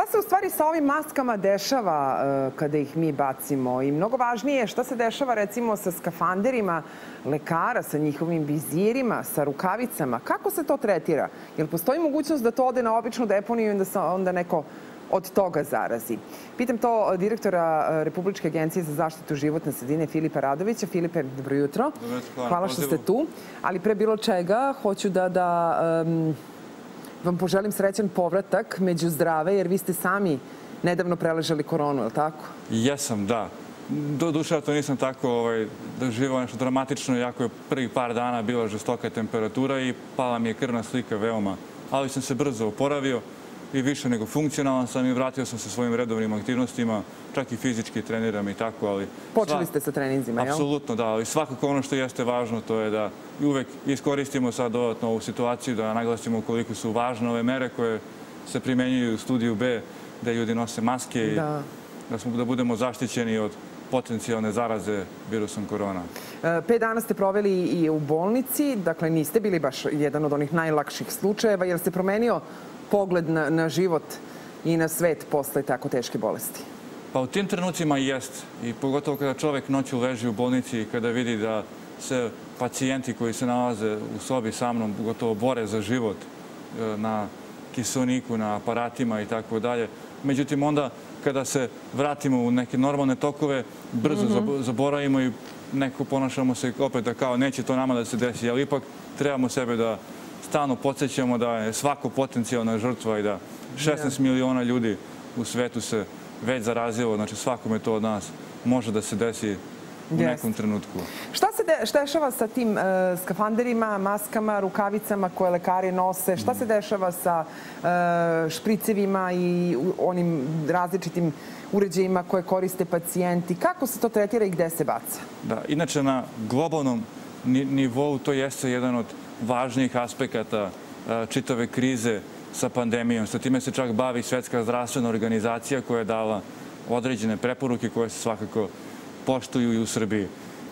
Šta se u stvari sa ovim maskama dešava uh, kada ih mi bacimo? I mnogo važnije, šta se dešava recimo sa skafanderima lekara, sa njihovim vizirima, sa rukavicama? Kako se to tretira? Jel postoji mogućnost da to ode na običnu deponiju i da se onda neko od toga zarazi. Pitam to direktora uh, Republičke agencije za zaštitu životne sredine Filipa Radovića. Filipe, dobro jutro. Hvala, Hvala što ste tu. Ali pre bilo čega hoću da, da um, vam poželim srećan povratak među zdrave, jer vi ste sami nedavno preležali koronu, je li tako? Jesam, da. Do duše, to nisam tako ovaj, doživao nešto dramatično, jako je prvi par dana bila žestoka temperatura i pala mi je krvna slika veoma. Ali sam se brzo oporavio i više nego funkcionalan sam i vratio sam se svojim redovnim aktivnostima, čak i fizički treniram i tako, ali... Počeli ste sa treninzima, jel? Apsolutno, da, ali svakako ono što jeste važno to je da uvek iskoristimo sad dodatno ovu situaciju, da naglasimo koliko su važne ove mere koje se primenjuju u studiju B, da ljudi nose maske i Da. da, smo, da budemo zaštićeni od potencijalne zaraze virusom korona. E, Pet dana ste proveli i u bolnici, dakle niste bili baš jedan od onih najlakših slučajeva, jer se promenio pogled na, na život i na svet posle tako teške bolesti. Pa u tim trenucima jest. I pogotovo kada čovek noću leži u bolnici i kada vidi da se pacijenti koji se nalaze u sobi sa mnom gotovo bore za život e, na kisoniku, na aparatima i tako dalje. Međutim, onda kada se vratimo u neke normalne tokove, brzo zabo- zaboravimo i neko ponašamo se opet da kao neće to nama da se desi, ali ipak trebamo sebe da stalno podsjećamo da je svako potencijalna žrtva i da 16 miliona ljudi u svetu se već zarazilo, znači svakome to od nas može da se desi u nekom trenutku. Šta se de, šta dešava sa tim e, skafanderima, maskama, rukavicama koje lekari nose? Šta se dešava sa e, špricevima i onim različitim uređajima koje koriste pacijenti? Kako se to tretira i gde se baca? Da, inače na globalnom ni- nivou to jeste jedan od važnijih aspekata a, čitave krize sa pandemijom. Sa time se čak bavi Svetska zdravstvena organizacija koja je dala određene preporuke koje se svakako poštuju i u Srbiji.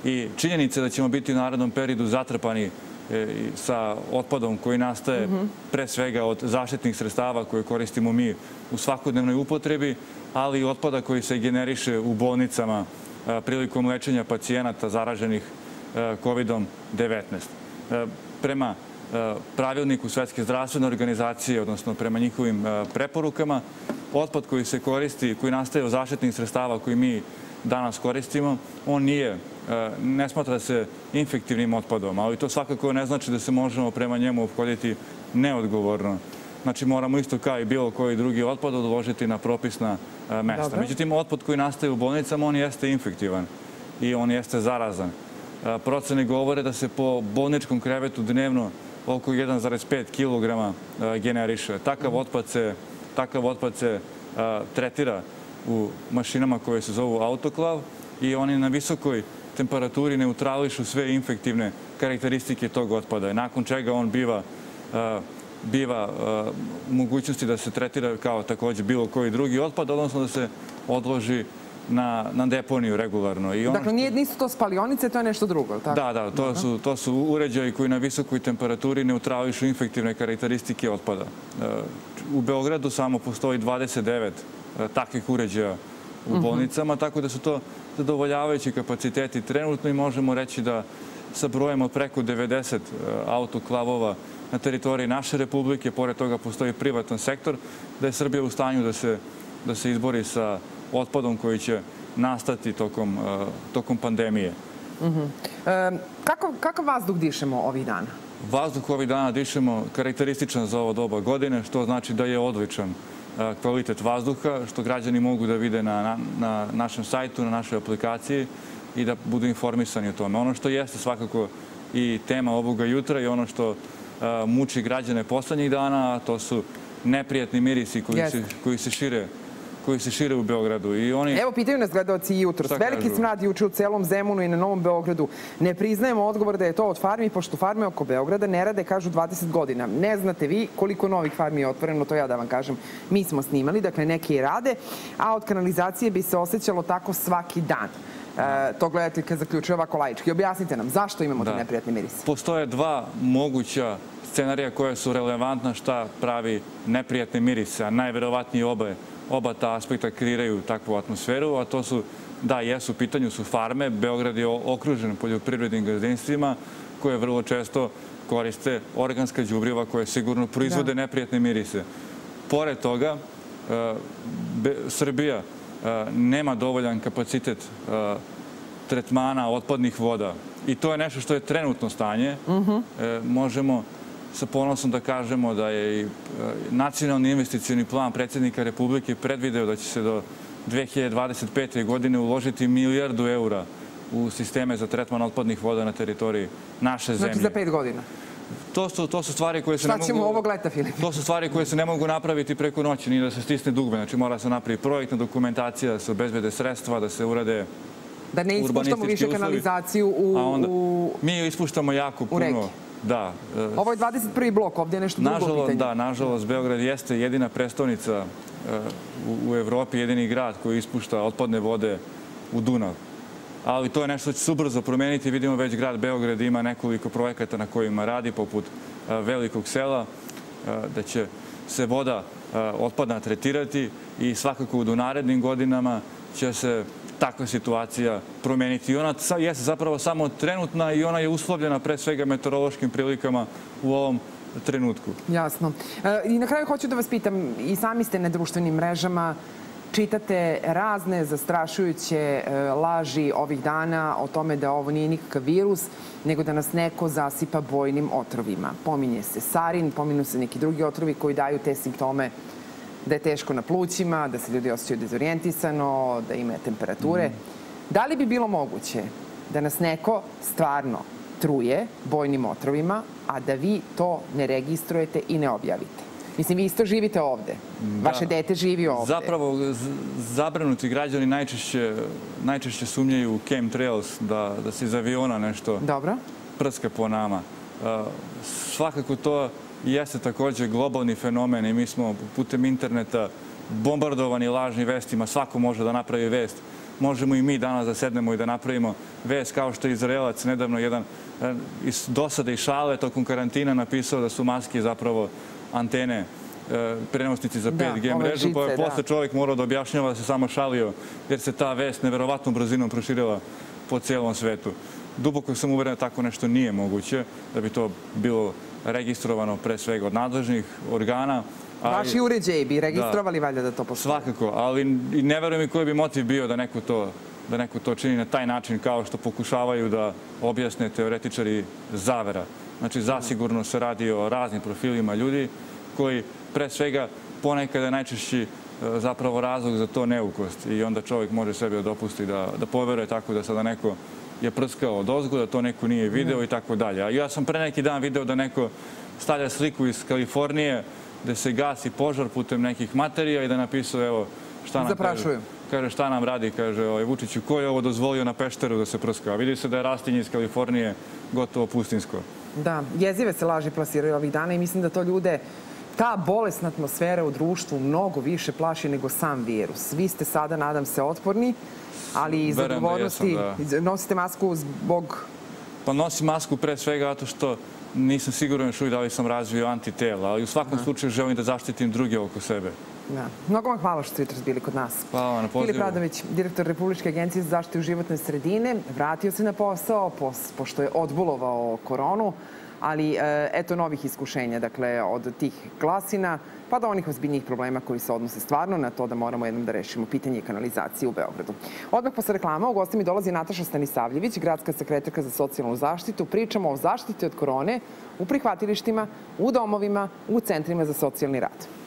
I činjenica da ćemo biti u narednom periodu zatrpani e, sa otpadom koji nastaje pre svega od zaštitnih sredstava koje koristimo mi u svakodnevnoj upotrebi, ali i otpada koji se generiše u bolnicama a, prilikom lečenja pacijenata zaraženih a, COVID-19. E, Prema a, pravilniku Svetske zdravstvene organizacije, odnosno prema njihovim a, preporukama, otpad koji se koristi, koji nastaje od zaštitnih sredstava koji mi danas koristimo, on nije, e, ne smatra se infektivnim otpadom, ali to svakako ne znači da se možemo prema njemu obhoditi neodgovorno. Znači moramo isto kao i bilo koji drugi otpad odložiti na propisna e, mesta. Međutim, otpad koji nastaje u bolnicama, on jeste infektivan i on jeste zarazan. Procene govore da se po bolničkom krevetu dnevno oko 1,5 kg generiše. Takav otpad se, takav otpad se tretira u mašinama koje se zovu autoklav i oni na visokoj temperaturi neutrališu sve infektivne karakteristike tog otpada. Nakon čega on biva biva mogućnosti da se tretira kao takođe bilo koji drugi otpad, odnosno da se odloži na, na deponiju regularno. I ono Dakle, nije, nisu to spalionice, to je nešto drugo, tako? Da, da, to su, to su uređaji koji na visokoj temperaturi neutrališu infektivne karakteristike otpada. E, U Beogradu samo postoji 29 e, takvih uređaja u bolnicama, tako da su to zadovoljavajući kapaciteti trenutno i možemo reći da sa brojem od preko 90 e, autoklavova na teritoriji naše republike, pored toga postoji privatan sektor, da je Srbija u stanju da se, da se izbori sa otpadom koji će nastati tokom, e, tokom pandemije. E, kakav, kakav vazduh dišemo ovih dana? Vazduh ovih dana dišemo karakterističan za ovo doba godine, što znači da je odličan e, kvalitet vazduha, što građani mogu da vide na, na, na našem sajtu, na našoj aplikaciji i da budu informisani o tome. Ono što jeste svakako i tema ovoga jutra i ono što e, muči građane poslednjih dana, a to su neprijatni mirisi koji, se, koji se šire koji se šire u Beogradu. I oni... Evo, pitaju nas gledalci i jutro. Veliki smrad juče u celom Zemunu i na Novom Beogradu. Ne priznajemo odgovor da je to od farmi, pošto farme oko Beograda ne rade, kažu, 20 godina. Ne znate vi koliko novih farmi je otvoreno, to ja da vam kažem. Mi smo snimali, dakle, neki je rade, a od kanalizacije bi se osjećalo tako svaki dan. E, to gledateljka zaključuje ovako laički. Objasnite nam, zašto imamo te Da. neprijatne mirise? Postoje dva moguća scenarija koje su relevantna šta pravi neprijatne mirise, a najverovatnije oba oba ta aspekta kreiraju takvu atmosferu, a to su, da, jesu, u pitanju su farme. Beograd je okružen poljoprivrednim gazdinstvima koje vrlo često koriste organska đubriva koje sigurno proizvode da. neprijatne mirise. Pored toga, e, Srbija e, nema dovoljan kapacitet e, tretmana otpadnih voda i to je nešto što je trenutno stanje. Uh mhm. -huh. Možemo sa ponosom da kažemo da je i nacionalni investicioni plan predsjednika Republike predvideo da će se do 2025. godine uložiti milijardu eura u sisteme za tretman otpadnih voda na teritoriji naše zemlje. Znači za pet godina? To su, to su stvari koje se Šta ne mogu... Šta ćemo ovog leta, Filip? To su stvari koje se ne mogu napraviti preko noći, ni da se stisne dugme. Znači mora se napraviti projektna dokumentacija, da se obezbede sredstva, da se urade Da ne ispuštamo više uslovi. kanalizaciju u... A onda, mi ispuštamo jako puno. Da. E, Ovo je 21. blok, ovdje je nešto nažalost, drugo pitanje. Da, nažalost, Beograd jeste jedina prestonica e, u, u Evropi, jedini grad koji ispušta otpadne vode u Dunav ali to je nešto što će se ubrzo promeniti. Vidimo već grad Beograd ima nekoliko projekata na kojima radi, poput velikog sela, da će se voda otpadna tretirati i svakako u narednim godinama će se takva situacija promeniti. I ona jeste zapravo samo trenutna i ona je uslovljena pre svega meteorološkim prilikama u ovom trenutku. Jasno. E, I na kraju hoću da vas pitam, i sami ste na društvenim mrežama, čitate razne zastrašujuće e, laži ovih dana o tome da ovo nije nikakav virus, nego da nas neko zasipa bojnim otrovima. Pominje se sarin, pominju se neki drugi otrovi koji daju te simptome da je teško na plućima, da se ljudi osjećaju dezorijentisano, da imaju temperature. Da li bi bilo moguće da nas neko stvarno truje bojnim otrovima, a da vi to ne registrujete i ne objavite? Mislim, vi isto živite ovde. Da. Vaše dete živi ovde. Zapravo, zabranuti građani najčešće, najčešće sumnjaju u chemtrails, da, da se iz aviona nešto Dobro. prska po nama. Uh, svakako to jeste takođe globalni fenomen i mi smo putem interneta bombardovani lažnim vestima. Svako može da napravi vest. Možemo i mi danas da sednemo i da napravimo vest kao što je Izraelac nedavno jedan uh, iz dosade i šale tokom karantina napisao da su maske zapravo antene e, prenosnici za 5G da, mrežu, pa je da. posle čovjek morao da objašnjava da se samo šalio, jer se ta vest neverovatnom brzinom proširila po cijelom svetu. Duboko sam uveren da tako nešto nije moguće, da bi to bilo registrovano pre svega od nadležnih organa. Ali, Vaši uređaji bi registrovali da, valjda da to postoje. Svakako, ali ne verujem i koji bi motiv bio da neko to da neko to čini na taj način kao što pokušavaju da objasne teoretičari zavera. Znači, zasigurno se radi o raznim profilima ljudi koji pre svega ponekada je najčešći e, zapravo razlog za to neukost i onda čovjek može sebi da dopusti da, da poveruje tako da sada neko je prskao od ozgo, da to neko nije video i tako dalje. A ja sam pre neki dan video da neko stavlja sliku iz Kalifornije gde se gasi požar putem nekih materija i da napisao, evo, šta nam Zaprašujem. kaže, kaže šta nam radi, kaže ovaj, Vučiću, ko je ovo dozvolio na pešteru da se prska? A vidi se da je rastinje iz Kalifornije gotovo pustinsko. Da, jezive se laži plasiraju ovih dana i mislim da to ljude ta bolesna atmosfera u društvu mnogo više plaši nego sam virus. Vi ste sada, nadam se, otporni, ali iz da odgovornosti da. nosite masku zbog... Pa nosim masku pre svega zato što nisam siguran još uvijek da li sam razvio antitela, ali u svakom Aha. slučaju želim da zaštitim druge oko sebe. Da. Mnogo vam hvala što ste jutros bili kod nas. Hvala na pozivu. Filip Radović, direktor Republičke agencije za zaštitu životne sredine, vratio se na posao pošto je odbulovao koronu ali e, eto novih iskušenja, dakle, od tih glasina pa do onih ozbiljnijih problema koji se odnose stvarno na to da moramo jednom da rešimo pitanje kanalizacije u Beogradu. Odmah posle reklama u gosti mi dolazi Nataša Stanisavljević, gradska sekretarka za socijalnu zaštitu. Pričamo o zaštiti od korone u prihvatilištima, u domovima, u centrima za socijalni rad.